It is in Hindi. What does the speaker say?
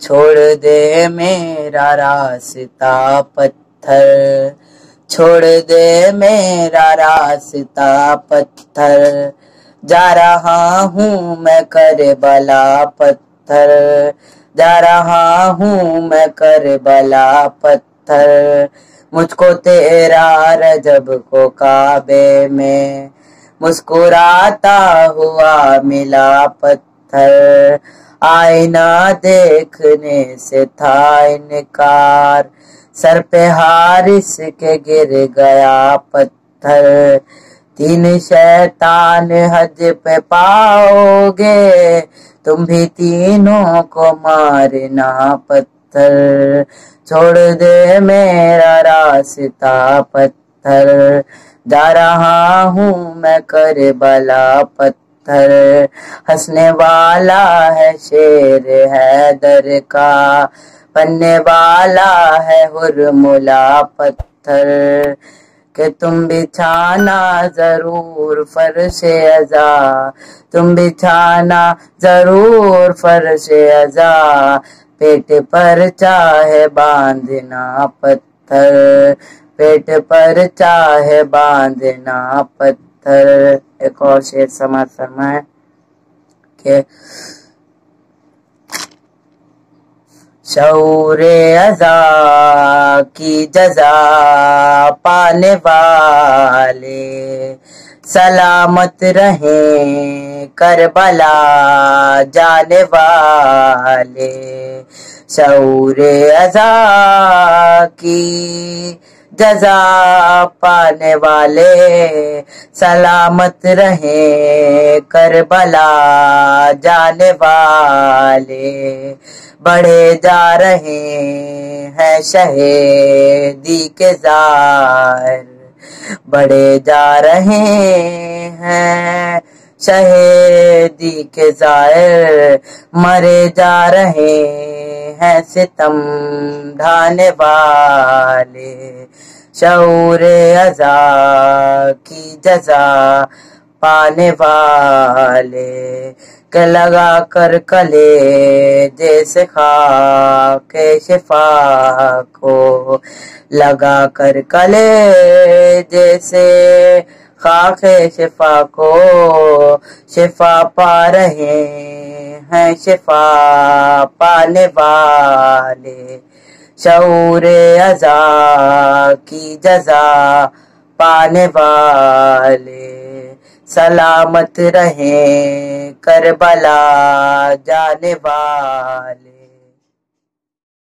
छोड़ दे मेरा रास्ता पत्थर। छोड़ दे मेरा रास्ता पत्थर। जा रहा हूँ मैं कर बला पत्थर। जा रहा हूँ मैं कर बला पत्थर। मुझको तेरा रजब को काबे में मुस्कुराता हुआ मिला पत्थर। आईना देखने से था इनकार। सर पे हारिस के गिर गया पत्थर। तीन शैतान हज पे पाओगे, तुम भी तीनों को मारना पत्थर। छोड़ दे मेरा रास्ता पत्थर। जा रहा हूँ मैं कर बला पत्थर। पत्थर हंसने वाला है शेर है दर का पन्ने वाला है हुरमुला पत्थर। के तुम बिछाना ज़रूर फर्श अजा, तुम बिछाना ज़रूर फर्श अजा। पेट पर चाहे बांधना पत्थर, पेट पर चाहे बांधना पत्थर। एक और शेर समाज फरमाए के शौरे अजा की जजा पाने वाले सलामत रहे करबला जाने वाले। शौरे अजा की जजा पाने वाले सलामत रहे करबला जाने वाले। बढ़े जा रहे हैं शहेदी के जार बढ़े जा रहे हैं शहेदी के जायर मरे जा रहे हैं सितम ढाने वाले। शौर अजा की जजा पाने वाले के लगा कर कले जैसे खा के शिफा को लगा कर कले जैसे खाके शिफा को शिफा पा रहे हैं, शिफा पाने वाले। शौर अजा की जजा पाने वाले। सलामत रहे करबला जाने वाले।